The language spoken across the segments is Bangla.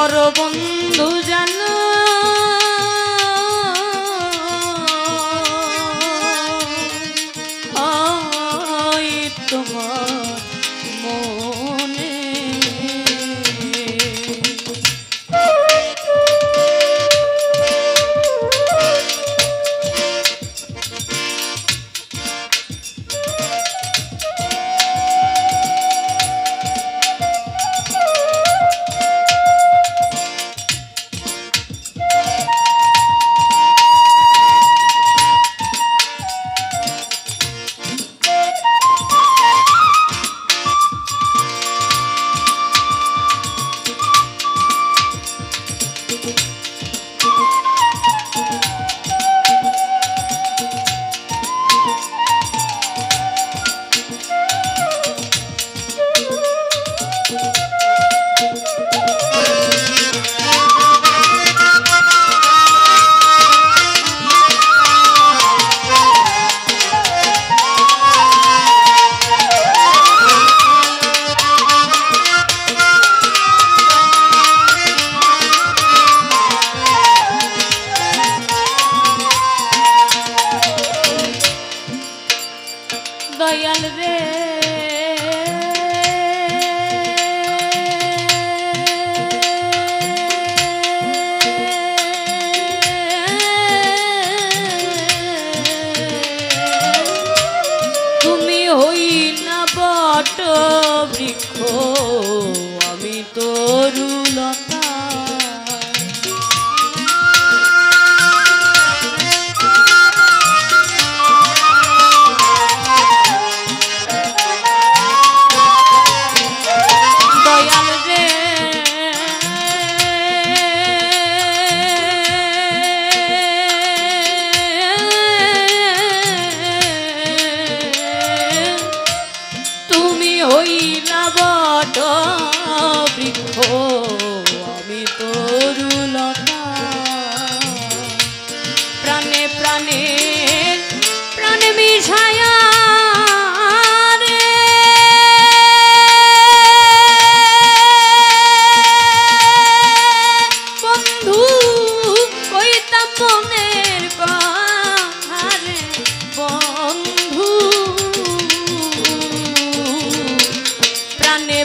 করো বন্ধু জান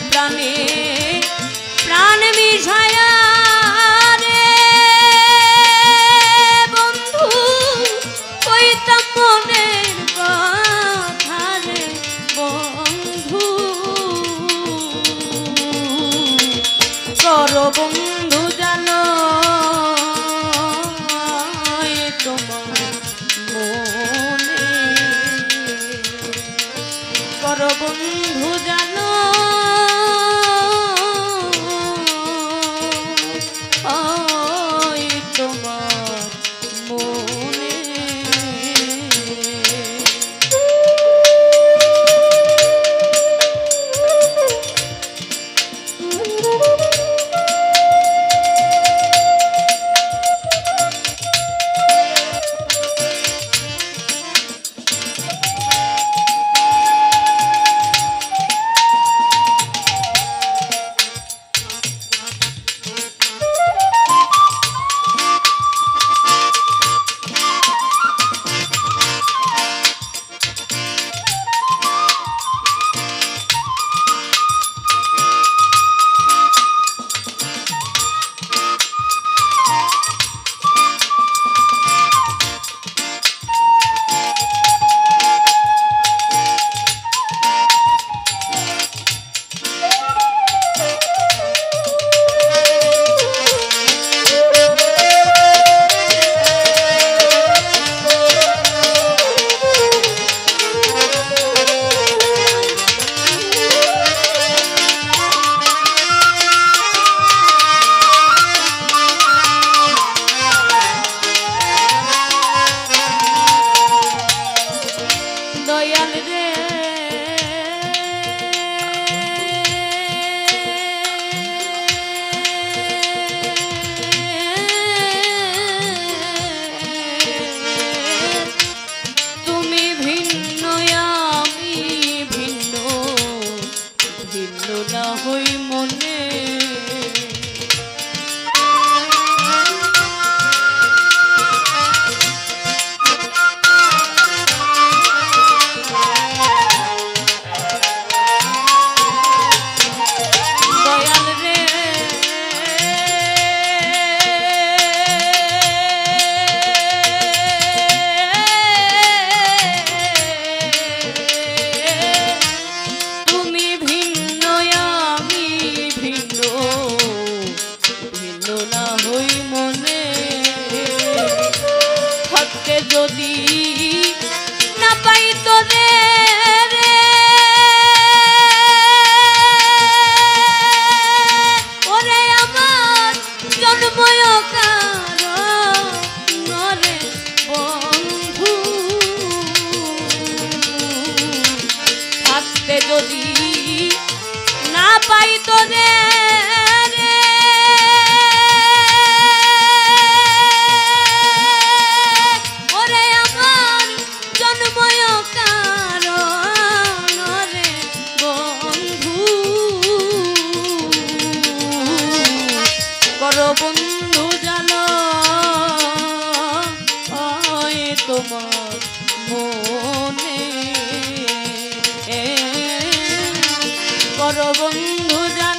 প্রাণে প্রাণ বিষয় ভিন্ন না হই মনে। কর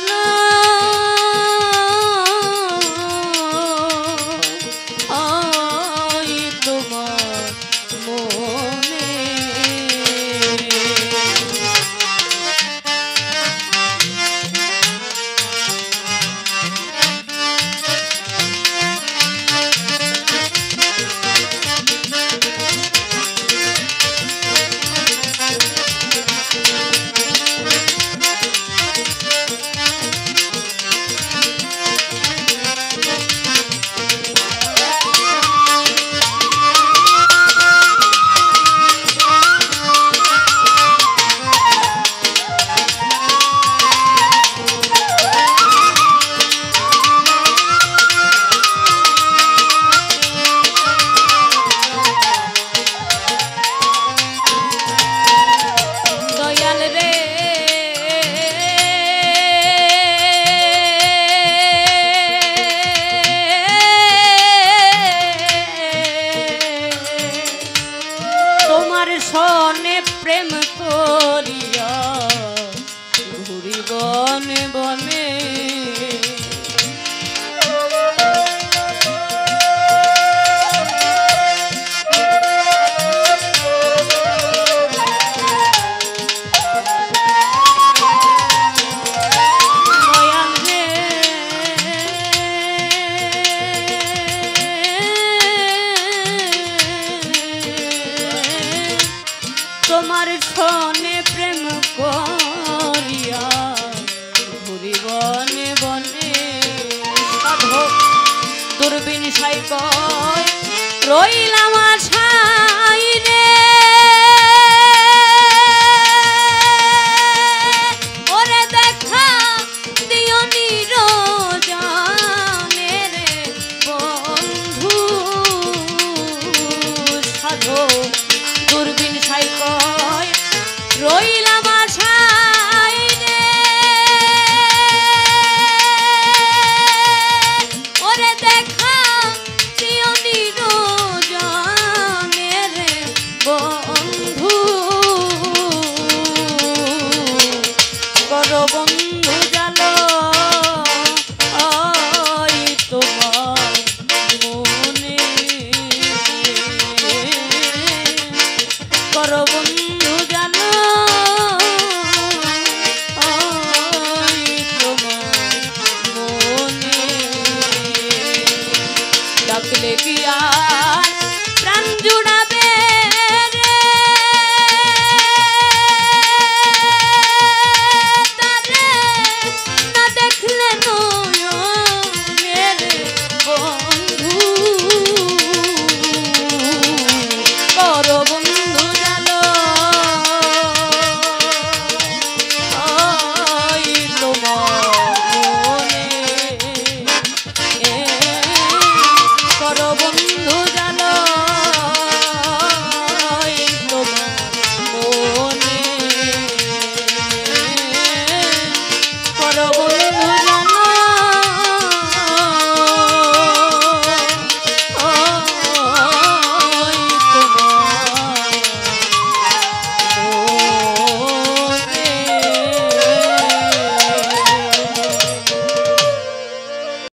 সনে প্রেম করিয়া কর